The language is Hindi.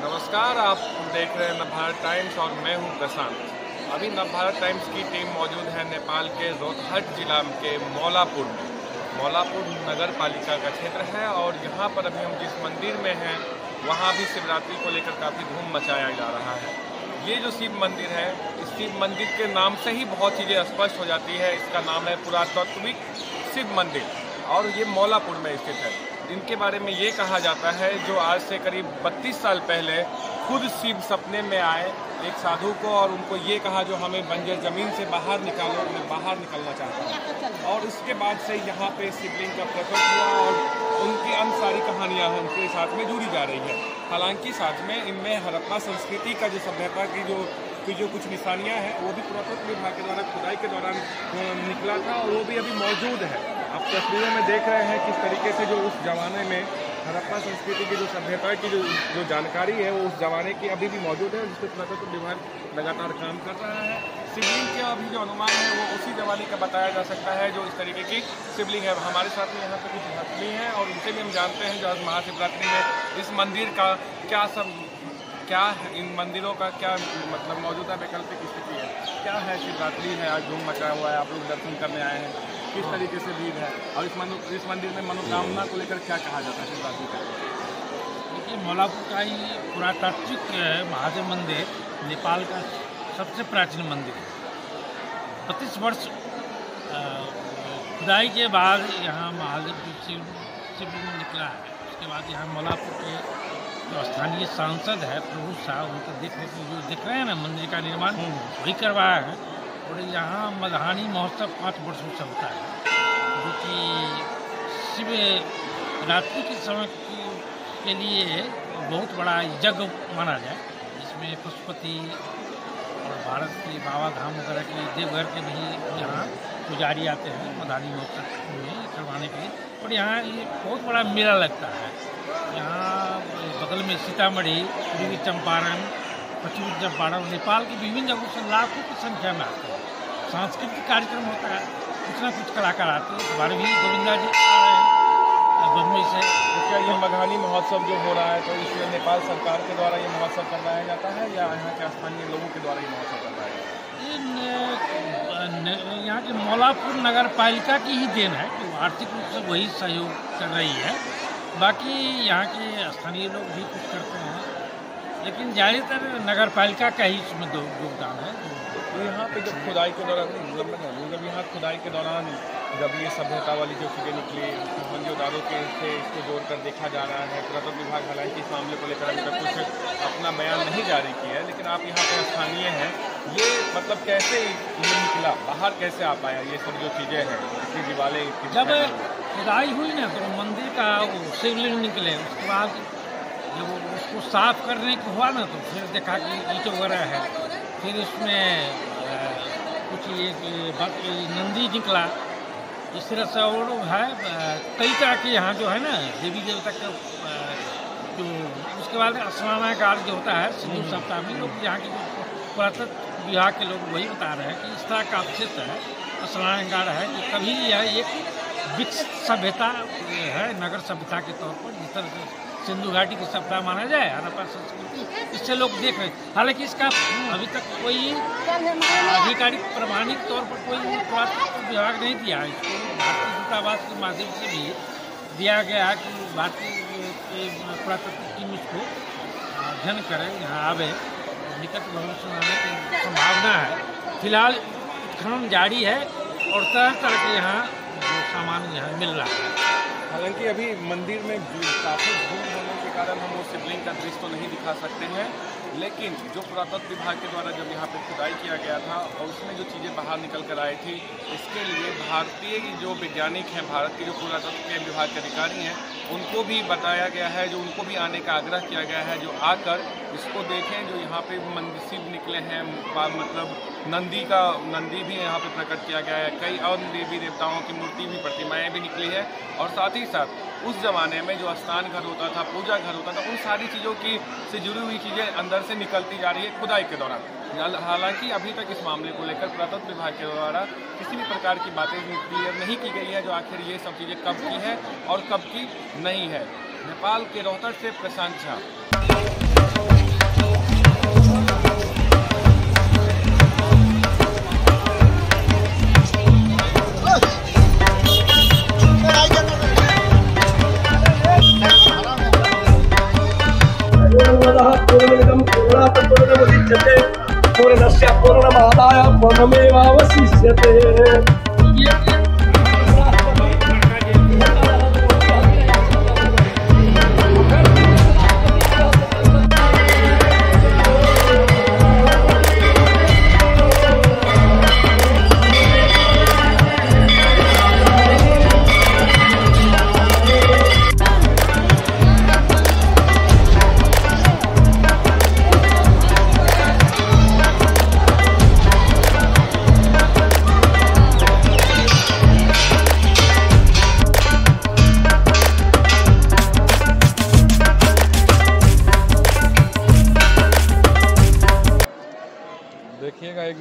नमस्कार, आप देख रहे हैं नवभारत टाइम्स और मैं हूँ प्रशांत। अभी नवभारत टाइम्स की टीम मौजूद है नेपाल के रोहतहट जिला के मौलापुर में। मौलापुर नगर पालिका का क्षेत्र है और यहाँ पर अभी हम जिस मंदिर में हैं, वहाँ भी शिवरात्रि को लेकर काफ़ी धूम मचाया जा रहा है। ये जो शिव मंदिर है, इस शिव मंदिर के नाम से ही बहुत चीज़ें स्पष्ट हो जाती है। इसका नाम है पुरातात्विक शिव मंदिर और ये मौलापुर में स्थित है। इनके बारे में ये कहा जाता है, जो आज से करीब 32 साल पहले खुद शिव सपने में आए, एक साधु को और उनको ये कहा, जो हमें बंजर ज़मीन से बाहर निकालो मैं बाहर निकलना चाहता हूँ। और उसके बाद से यहाँ पे शिवलिंग का प्रकट हुआ और उनकी अन्य सारी कहानियाँ उनके साथ में जुड़ी जा रही है। हालाँकि साथ में इनमें हड़प्पा संस्कृति का जो सभ्यता की जो की जो कुछ निशानियाँ हैं, वो भी पुरातत्व विभाग के द्वारा, खुदाई के दौरान निकला था और वो भी अभी मौजूद है। आप तस्वीरों में देख रहे हैं किस तरीके से जो उस जमाने में हड़प्पा संस्कृति की जो सभ्यता की जो जो जानकारी है, वो उस जमाने की अभी भी मौजूद है जिस पर पुरातत्व विभाग लगातार काम कर रहा है। शिवलिंग के अभी जो अनुमान है, वो उसी जमाने का बताया जा सकता है, जो इस तरीके की शिवलिंग है। हमारे साथ में यहाँ पे कुछ हथनी हैं और उनसे भी हम जानते हैं, जो आज महाशिवरात्रि में इस मंदिर का क्या सब क्या है इन मंदिरों का क्या मतलब मौजूदा वैकल्पिक स्थिति है? क्या है शिवरात्रि है? आज धूम मचा हुआ है आप लोग दर्शन करने आए हैं। किस तरीके से भीड़ है? और इस मंदिर इस मंदिर में मनोकामना को लेकर क्या कहा जाता है शिवरात्रि का देखिए मौलापुर का ही पुरातात्विक महादेव मंदिर नेपाल का सबसे प्राचीन मंदिर है। बत्तीस वर्ष खुदाई के बाद यहाँ महादेव शिव शिवलिंग निकला है। उसके बाद यहाँ मौलापुर के जो स्थानीय सांसद है प्रभु साहब उनको देख में जो देख रहे हैं ना मंदिर का निर्माण वही करवाया है। और यहाँ मधानी महोत्सव पाँच वर्षों से होता है। जो कि शिव रात्रि के समय के लिए बहुत बड़ा यज्ञ माना जाए। इसमें पशुपति और भारत के बाबा धाम वगैरह के देवघर के भी यहाँ पुजारी आते हैं मधानी महोत्सव में करवाने के लिए। और यहाँ ये बहुत बड़ा मेला लगता है। यहाँ बगल में सीतामढ़ी, पूर्वी चंपारण, पश्चिमी चंपारण नेपाल के विभिन्न जगहों से लाखों की संख्या में आते हैं। सांस्कृतिक कार्यक्रम होता है, कुछ ना कुछ कलाकार आते हैं। बारहवीं गोविंदा जी बम्बई से क्या ये मघानी महोत्सव जो हो रहा है तो इसमें नेपाल सरकार के द्वारा ये महोत्सव करवाया जाता है या यहाँ के स्थानीय लोगों के द्वारा ये महोत्सव करवाया जाता है? यहाँ की मौलापुर नगर पालिका की ही देन है कि आर्थिक रूप से वही सहयोग कर रही है। बाकी यहाँ के स्थानीय लोग भी कुछ करते हैं। लेकिन ज़्यादातर नगर पालिका का ही इसमें योगदान है। तो यहाँ पे जब खुदाई के दौरान जब यहाँ खुदाई के दौरान जब ये सभ्यता वाली जो चीज़ें निकली मंजूदारों के से इसको जोड़कर देखा जा रहा है पुरातत्व विभाग हालाँकि इस मामले को लेकर अभी तक कुछ अपना बयान नहीं जारी किया है, लेकिन आप यहाँ पे स्थानीय हैं ये मतलब कैसे ये निकला बाहर कैसे आ पाया? ये सब जो चीज़ें हैं इसकी दीवारें जब खुदाई हुई ना तो मंदिर का वो शिवलिंग निकले। उसके बाद जब उसको साफ़ करने को हुआ ना तो फिर देखा कि ईट वगैरह है। फिर उसमें कुछ ये नंदी निकला। इस तरह से और है कई तरह के यहाँ जो है ना देवी देवता का जो उसके बाद स्नानागार जो होता है सिंधु सप्ताह में। लोग यहाँ के पुरातत्व विभाग के लोग वही बता रहे हैं कि इस तरह का अवशिष्ट है स्नानागार है, कि कभी यह एक विकसित सभ्यता है, नगर सभ्यता के तौर पर, जिस तरह से सिंधु घाटी की सभ्यता माना जाए हड़प्पा संस्कृति, इससे लोग देख रहे हैं। हालाँकि इसका अभी तक कोई आधिकारिक, प्रमाणिक तौर पर कोई विभाग नहीं दिया इसको भारतीय दूतावास के माध्यम से भी दिया गया है कि भारतीय पुरातत्व टीम इसको अध्ययन करें, यहाँ आवे। निकट भविष्य में आने की संभावना है। फ़िलहाल उत्खनन जारी है और तरह तरह के यहाँ जो सामान यहाँ मिल रहा है। हालाँकि अभी मंदिर में काफ़ी धूम होने के कारण हम वो शिवलिंग का दृश्य तो नहीं दिखा सकते हैं। लेकिन जो पुरातत्व विभाग के द्वारा जब यहाँ पे खुदाई किया गया था और उसमें जो चीज़ें बाहर निकल कर आई थी, इसके लिए भारतीय जो वैज्ञानिक हैं, भारत के जो पुरातत्व विभाग के अधिकारी हैं, उनको भी बताया गया है, जो उनको भी आने का आग्रह किया गया है, जो आकर इसको देखें, जो यहाँ पे शिव निकले हैं मतलब नंदी का, नंदी भी यहाँ पे प्रकट किया गया है, कई और देवी देवताओं की मूर्ति भी, प्रतिमाएँ भी निकली है, और साथ ही साथ उस ज़माने में जो स्नान घर होता था, पूजा घर होता था, उन सारी चीज़ों की से जुड़ी हुई चीज़ें अंदर से निकलती जा रही है खुदाई के दौरान। हालाँकि अभी तक इस मामले को लेकर पुरातत्व विभाग के द्वारा किसी भी प्रकार की बातें क्लियर नहीं की गई है, जो आखिर ये सब चीज़ें कब की है और कब की नहीं है। नेपाल के रोहतक से प्रशांत झा। पूर्णतः पूर्णमिदं पूर्णात् पूर्णमुदच्यते पूर्णस्य पूर्णमादाय पूर्णमेवावशिष्यते। देखिएगा एक